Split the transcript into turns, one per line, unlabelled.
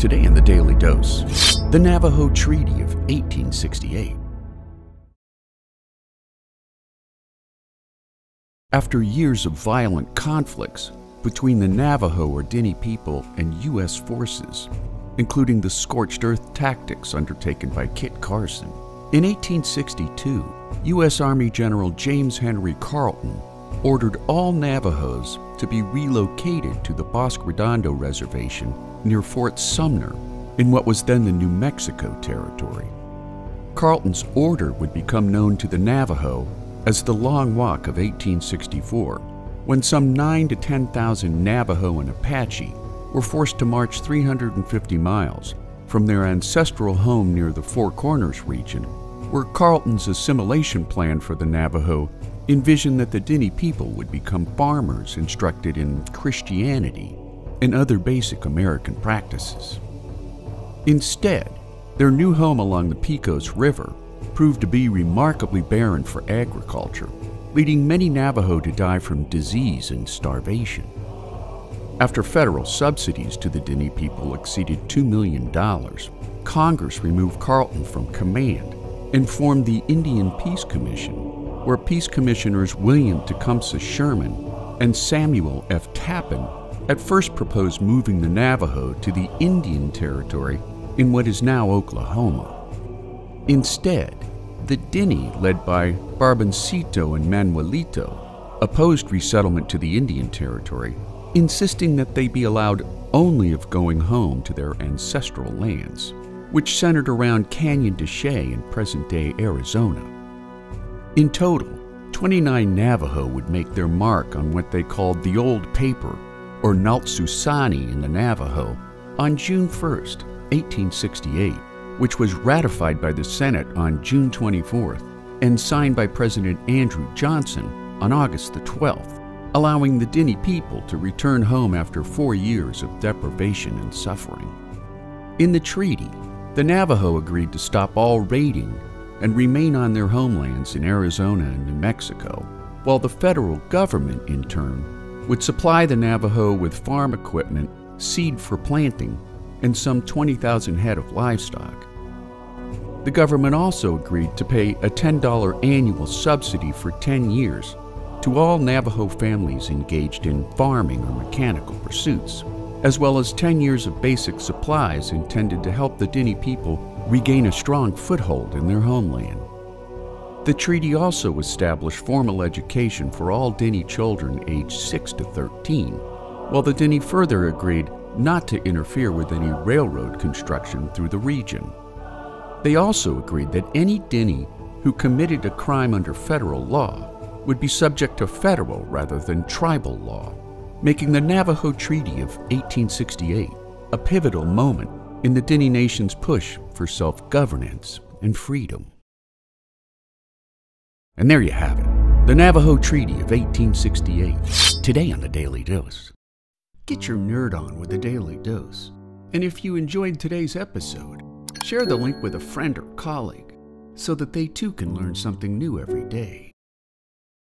Today in the Daily Dose, the Navajo Treaty of 1868. After years of violent conflicts between the Navajo or Diné people and U.S. forces, including the scorched earth tactics undertaken by Kit Carson, in 1862, U.S. Army General James Henry Carleton ordered all Navajos to be relocated to the Bosque Redondo Reservation near Fort Sumner in what was then the New Mexico Territory. Carleton's order would become known to the Navajo as the Long Walk of 1864, when some 9 to 10,000 Navajo and Apache were forced to march 350 miles from their ancestral home near the Four Corners region, where Carleton's assimilation plan for the Navajo envisioned that the Diné people would become farmers instructed in Christianity and other basic American practices. Instead, their new home along the Pecos River proved to be remarkably barren for agriculture, leading many Navajo to die from disease and starvation. After federal subsidies to the Diné people exceeded $2 million, Congress removed Carleton from command and formed the Indian Peace Commission where Peace Commissioners William Tecumseh Sherman and Samuel F. Tappan at first proposed moving the Navajo to the Indian Territory in what is now Oklahoma. Instead, the Diné, led by Barboncito and Manuelito, opposed resettlement to the Indian Territory, insisting that they be allowed only of going home to their ancestral lands, which centered around Canyon de Chelly in present day Arizona. In total, 29 Navajo would make their mark on what they called the Old Paper, or Naaltsoos Sání in the Navajo, on June 1, 1868, which was ratified by the Senate on June 24th and signed by President Andrew Johnson on August the 12th, allowing the Diné people to return home after four years of deprivation and suffering. In the treaty, the Navajo agreed to stop all raiding and remain on their homelands in Arizona and New Mexico, while the federal government, in turn, would supply the Navajo with farm equipment, seed for planting, and some 20,000 head of livestock. The government also agreed to pay a $10 annual subsidy for 10 years to all Navajo families engaged in farming or mechanical pursuits, as well as 10 years of basic supplies intended to help the Diné people regain a strong foothold in their homeland. The treaty also established formal education for all Diné children aged 6 to 13, while the Diné further agreed not to interfere with any railroad construction through the region. They also agreed that any Diné who committed a crime under federal law would be subject to federal rather than tribal law, making the Navajo Treaty of 1868 a pivotal moment in the Diné Nation's push for self governance and freedom. And there you have it the Navajo Treaty of 1868, today on the Daily Dose. Get your nerd on with the Daily Dose. And if you enjoyed today's episode, share the link with a friend or colleague so that they too can learn something new every day.